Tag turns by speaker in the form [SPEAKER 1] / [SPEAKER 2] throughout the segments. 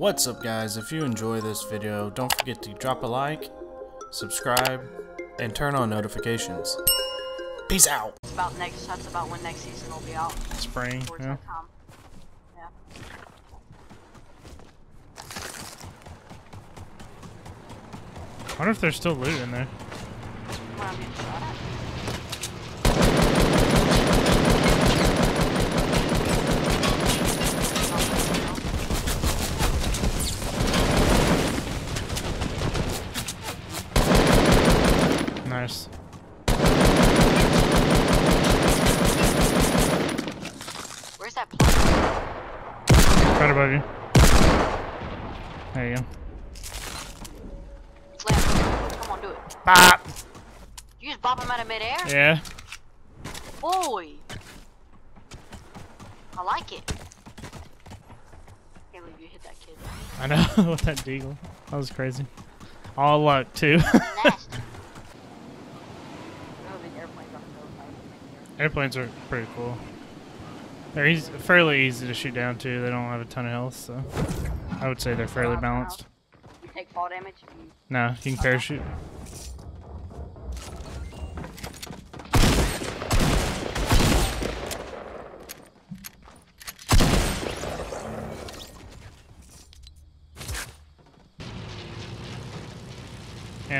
[SPEAKER 1] What's up guys, if you enjoy this video, don't forget to drop a like, subscribe, and turn on notifications. Peace out!
[SPEAKER 2] It's about next. That's about when next season will be out.
[SPEAKER 1] Spring, yeah.
[SPEAKER 2] Yeah.
[SPEAKER 3] I wonder if there's still loot in there.
[SPEAKER 2] When I'm getting shot at.
[SPEAKER 3] Nice.
[SPEAKER 2] Where's that plane?
[SPEAKER 3] Right above you. There you go.
[SPEAKER 2] Left. Come on, do it.
[SPEAKER 3] Bop!
[SPEAKER 2] You just him out of midair?
[SPEAKER 3] Yeah.
[SPEAKER 2] Boy. I like it. Can't believe you hit that kid.
[SPEAKER 3] I know, with that deagle. That was crazy. All luck, too.
[SPEAKER 2] Nasty. I don't think airplanes are so
[SPEAKER 3] Airplanes are pretty cool. They're easy, fairly easy to shoot down, too. They don't have a ton of health, so... I would say they're fairly balanced.
[SPEAKER 2] You take fall damage.
[SPEAKER 3] No, you can parachute.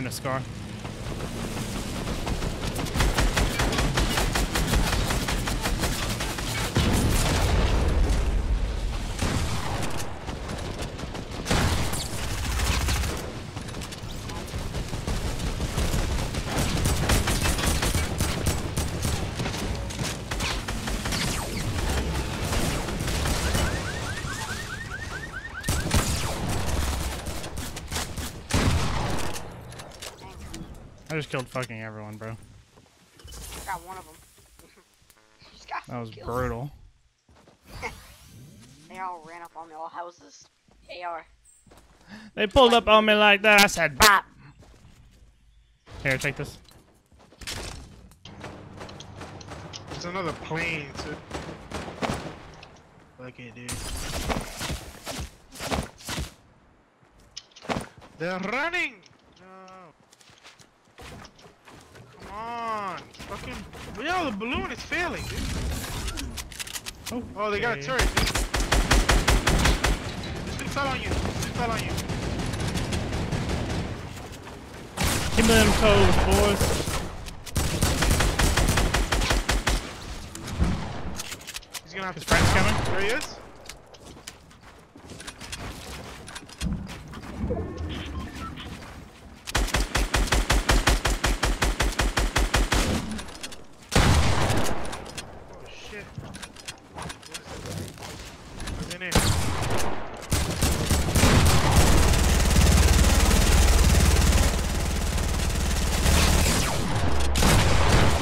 [SPEAKER 3] Scar. Just killed fucking everyone, bro.
[SPEAKER 2] got one of them. just
[SPEAKER 3] That was
[SPEAKER 2] killed.
[SPEAKER 3] brutal.
[SPEAKER 2] They all ran up on me, all houses. AR.
[SPEAKER 3] They pulled up on me like that. I said, "Bop." Here, take this.
[SPEAKER 4] There's another plane too. Look it, dude. They're running! No. Come on. Fucking. Yo, the balloon is failing, dude.
[SPEAKER 3] Oh,
[SPEAKER 4] Oh, they got a
[SPEAKER 3] okay.
[SPEAKER 4] turret. dude. This thing fell on you. This thing fell on you.
[SPEAKER 3] Give me them toes, boys.
[SPEAKER 4] He's gonna have
[SPEAKER 3] His
[SPEAKER 4] to.
[SPEAKER 3] friend's coming.
[SPEAKER 4] There he is. Oh shit. What's in it?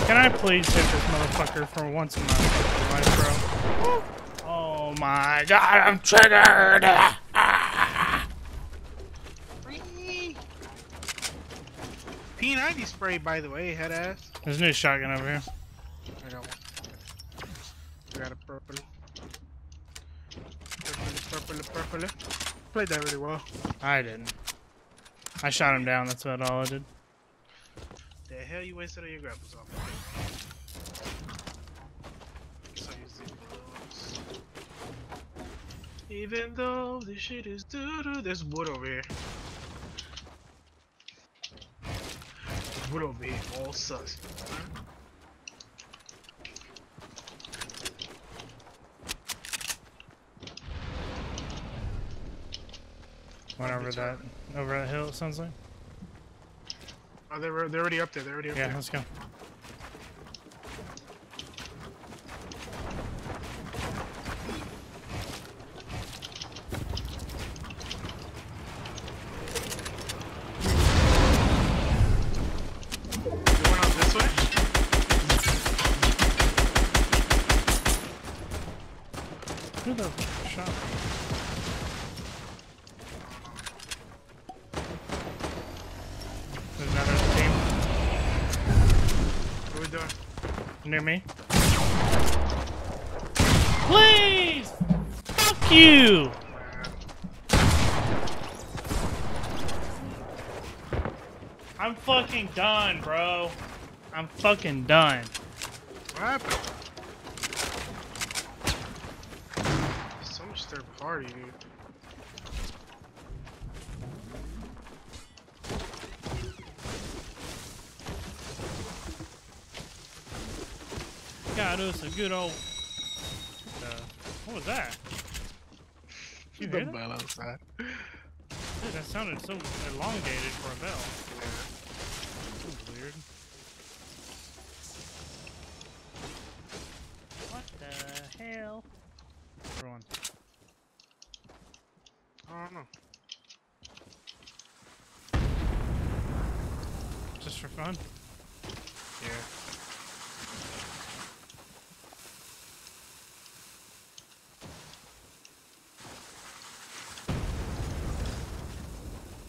[SPEAKER 3] Can I please hit this motherfucker for once in my fucking life, bro? Oh my god, I'm triggered!
[SPEAKER 4] Free. P90 spray, by the way, head ass.
[SPEAKER 3] There's a new shotgun over here.
[SPEAKER 4] I got one. I got a purple. Purple, purple, purple. Played that really well.
[SPEAKER 3] I didn't. I shot him down, that's about all I did.
[SPEAKER 4] The hell you wasted all your grapples on? So you see those. Even though this shit is doo doo, there's wood over here. There's wood over here, all. Huh?
[SPEAKER 3] Went over that, over that hill, it sounds like.
[SPEAKER 4] They're, they're already up there. They're already up
[SPEAKER 3] Yeah,
[SPEAKER 4] there.
[SPEAKER 3] let's go. near me. Please! Fuck you! I'm fucking done, bro. I'm fucking done.
[SPEAKER 4] What happened? So much third party, dude.
[SPEAKER 3] Got us a good old. Uh, what was that? You
[SPEAKER 4] the
[SPEAKER 3] that?
[SPEAKER 4] bell outside.
[SPEAKER 3] Dude, that sounded so elongated for a bell. That was weird. What the hell? Everyone.
[SPEAKER 4] I don't know.
[SPEAKER 3] Just for fun?
[SPEAKER 4] Yeah.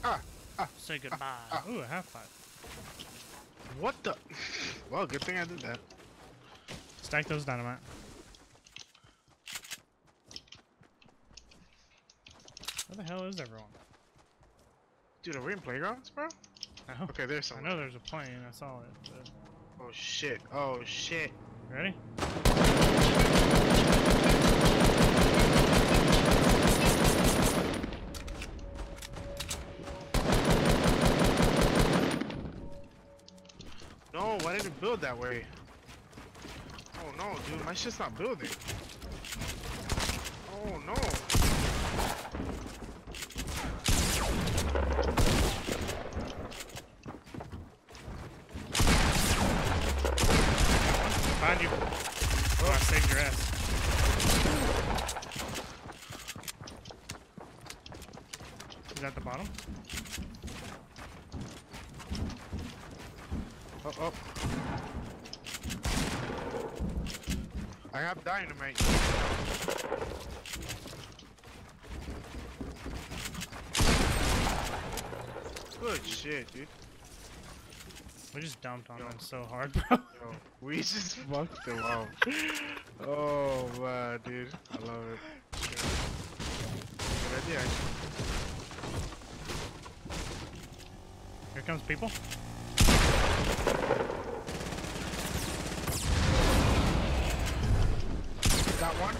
[SPEAKER 4] Ah, ah,
[SPEAKER 3] Say goodbye.
[SPEAKER 4] ah.
[SPEAKER 3] Ooh, a half pipe.
[SPEAKER 4] what the? Well, good thing I did that.
[SPEAKER 3] Stack those dynamite. Where the hell is everyone?
[SPEAKER 4] Dude, are we in playgrounds, bro?
[SPEAKER 3] Oh,
[SPEAKER 4] Okay, there's
[SPEAKER 3] I know there's a plane. I saw it. But...
[SPEAKER 4] Oh shit. Oh shit.
[SPEAKER 3] Ready?
[SPEAKER 4] No, why didn't build that way? Oh no, dude, my shit's not building. Oh no.
[SPEAKER 3] Find you. Oh, I saved your ass. Is that the bottom?
[SPEAKER 4] Oh, oh. Have dynamite. Good shit, dude.
[SPEAKER 3] We just dumped on
[SPEAKER 4] Yo.
[SPEAKER 3] them so hard, bro.
[SPEAKER 4] Yo, we just fucked them up. Oh man, dude, I love it. Good idea.
[SPEAKER 3] Here comes people.
[SPEAKER 4] One.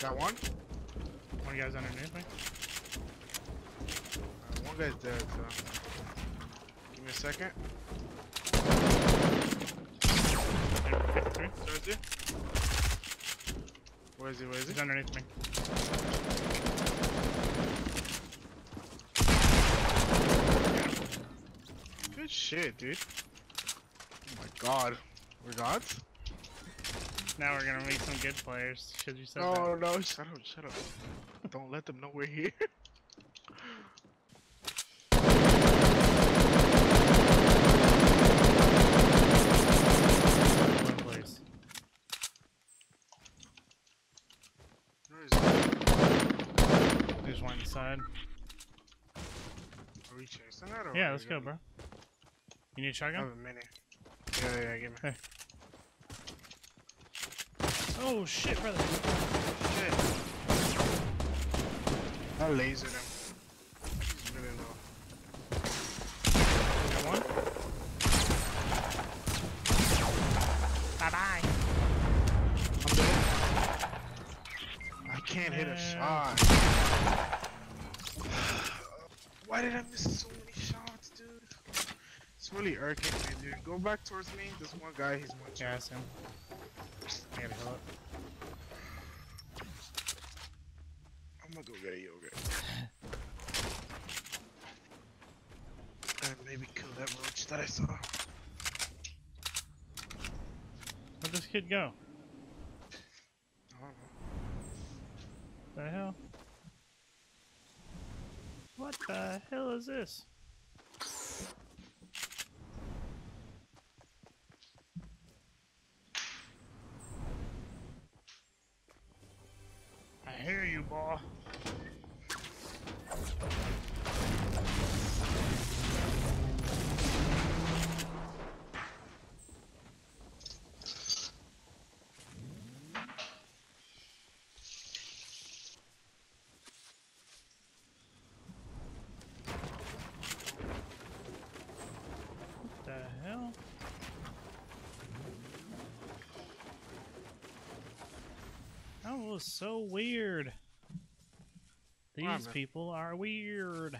[SPEAKER 4] Got one.
[SPEAKER 3] One guy's underneath me.
[SPEAKER 4] Uh, one guy's dead, so. Give me a second. Where is he? Where is he? Where is he?
[SPEAKER 3] He's underneath me.
[SPEAKER 4] Good shit, dude. Oh my god. We're gods?
[SPEAKER 3] Now we're gonna meet some good players. Should you say
[SPEAKER 4] Oh no, shut up, shut up. Don't let them know we're here.
[SPEAKER 3] that? One place.
[SPEAKER 4] Where is he?
[SPEAKER 3] They just went inside.
[SPEAKER 4] Are we chasing that or
[SPEAKER 3] Yeah, let's go, bro. You need a
[SPEAKER 4] I
[SPEAKER 3] shotgun?
[SPEAKER 4] have a minute. Yeah, yeah, give me.
[SPEAKER 3] Hey. Oh shit, brother.
[SPEAKER 4] Shit. I lasered him. He's really low.
[SPEAKER 3] Got one. Bye bye.
[SPEAKER 4] I'm dead. I can't hit a shot. Why did I miss so many shots, dude? It's really irking me, dude. Go back towards me. This one guy, he's one
[SPEAKER 3] see him. I gotta heal up.
[SPEAKER 4] I'm gonna go get a yogurt. and maybe kill that roach that I saw.
[SPEAKER 3] Where'd this kid go?
[SPEAKER 4] I.
[SPEAKER 3] The hell? What the hell is this? What the hell? That was so weird. These people are weird.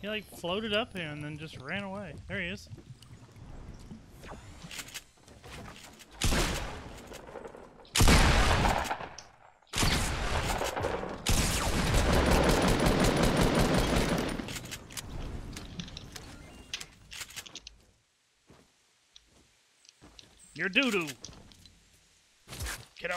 [SPEAKER 3] He like floated up here and then just ran away. There he is. You're doo doo. Kiddo.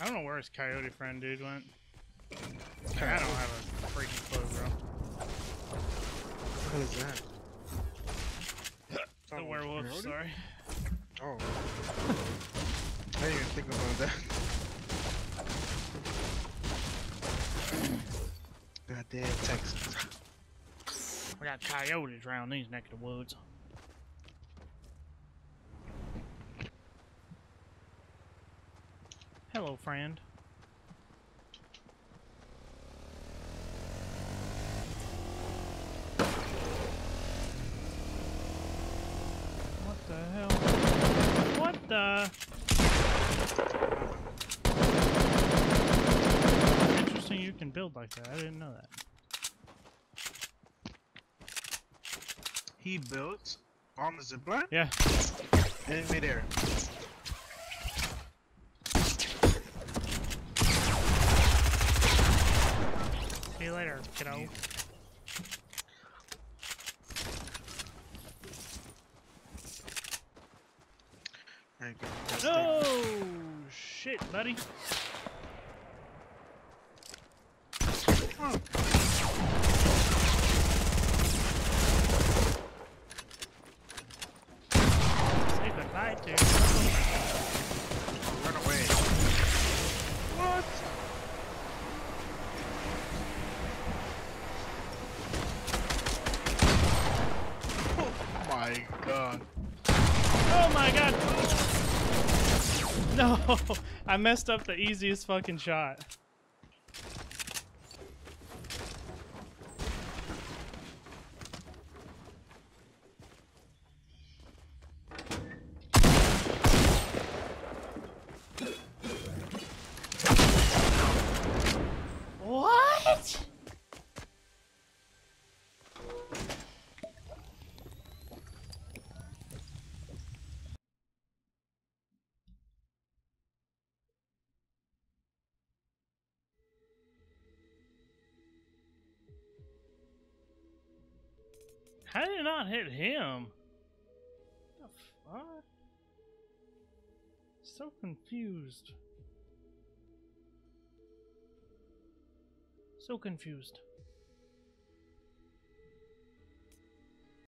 [SPEAKER 3] I don't know where his coyote friend dude went. I don't have a freaking clue, bro.
[SPEAKER 4] What the that?
[SPEAKER 3] The
[SPEAKER 4] Oh,
[SPEAKER 3] werewolf,
[SPEAKER 4] coyote?
[SPEAKER 3] sorry.
[SPEAKER 4] Oh. I didn't even think about that. Goddamn Texans.
[SPEAKER 3] We got coyotes around these neck of the woods. Hello, friend. What the hell? What the? Interesting you can build like that. I didn't know that.
[SPEAKER 4] He built on the zipline
[SPEAKER 3] Yeah.
[SPEAKER 4] in midair.
[SPEAKER 3] See you later, kiddo.
[SPEAKER 4] There you go. That's
[SPEAKER 3] Oh shit, buddy. Say goodbye to.
[SPEAKER 4] it. Run away. What? Oh my god.
[SPEAKER 3] Oh my god! No, I messed up the easiest fucking shot. How did it not hit him? The fuck? So confused. So confused.